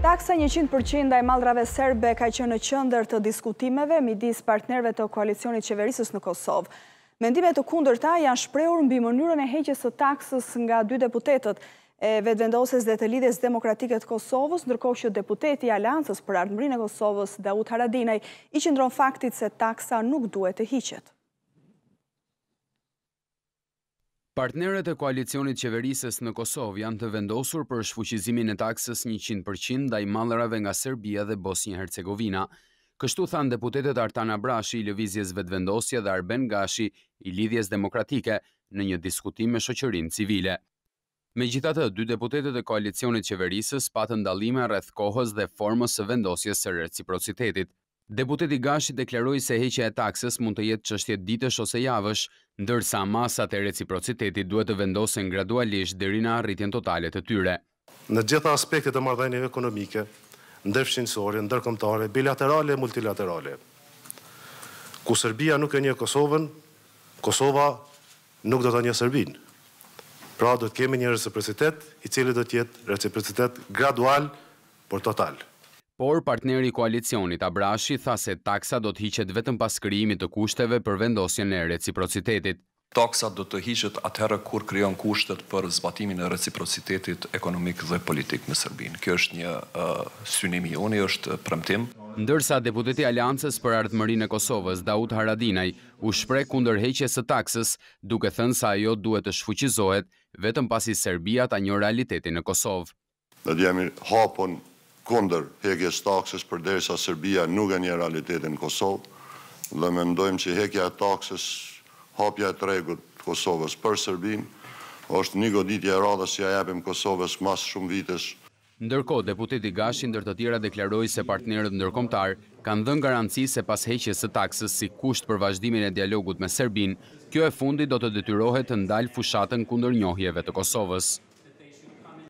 Taksa njëqind për qind ndaj mallrave serbe ka qenë në qendër të diskutimeve midis partnerëve të koalicionit qeverisës në Kosovë. Mendime të kundërta janë shprehur mbi mënyrën e heqjes së taksës nga dy deputetët e Vetëvendosjes dhe të Lidhjes Demokratike të Kosovës, ndërkohë që deputeti i Aleancës për Ardhmërinë e Kosovës, Daut Haradinaj, i qëndron faktit se taksa nuk duhet të hiqet. Partnerët e koalicionit qeverisës në Kosovë janë të vendosur për shfuqizimin e taksës njëqind për qind ndaj mallrave nga Serbia dhe Bosnjë-Hercegovina. Kështu thanë deputetët Artan Abrashi i Lëvizjes Vetëvendosje dhe Arben Gashi i Lidhjes Demokratike në një diskutim me shoqërinë civile. Megjithatë, dy deputetët e koalicionit qeverisës patën dallime rreth kohës dhe formës së vendosjes së reciprocitetit. Deputeti Gashi deklaroi se heqja e taksës mund të jetë çështje ditësh ose javësh, ndërsa masat e reciprocitetit duhet të vendosen gradualisht deri në arritjen totale të tyre. Në të gjitha aspektet e marrëdhënieve ekonomike, ndërfqinjësore, ndërkombëtare, bilaterale e multilaterale, ku Serbia nuk e njeh Kosovën, Kosova Nuk do ta njoh Serbinë. Pra do të kemi një reciprocitet, i cili do të jetë reciprocitet gradual, por total. Por, partneri i koalicionit, Abrashi, tha se taksa do të hiqet vetëm pas krijimit të kushteve për vendosjen e reciprocitetit. Taksa do të hiqet atëherë kur krijohen kushtet për zbatimin e reciprocitetit ekonomik dhe politik me Serbinë. Kjo është një synim i yni, është premtim. Ndërsa, deputeti i Aleancës për Ardhmërinë e Kosovës, Daut Haradinaj, u shpreh kundër heqjes së taksës, duke thënë se ajo duhet të shfuqizohet, vetëm pasi Serbia ta njohë realitetin në Kosovë. Ne do jemi hapun kundër heqjes së taksës përderisa Serbia nuk e njeh realitetin në Kosovë dhe mendojmë që heqja e taksës, hapja e tregut të Kosovës për Serbinë, është një goditje e radhës që ia japim Kosovës mas shumë vitesh. Ndërkohë, deputeti Gashi ndër të tjera deklaroi se partnerët ndërkombëtarë kanë dhënë garanci se pas heqjes së taksës si kusht për vazhdimin e dialogut me Serbinë, kjo e fundit do të detyrohet të ndalë fushatën kundër njohjeve të Kosovës.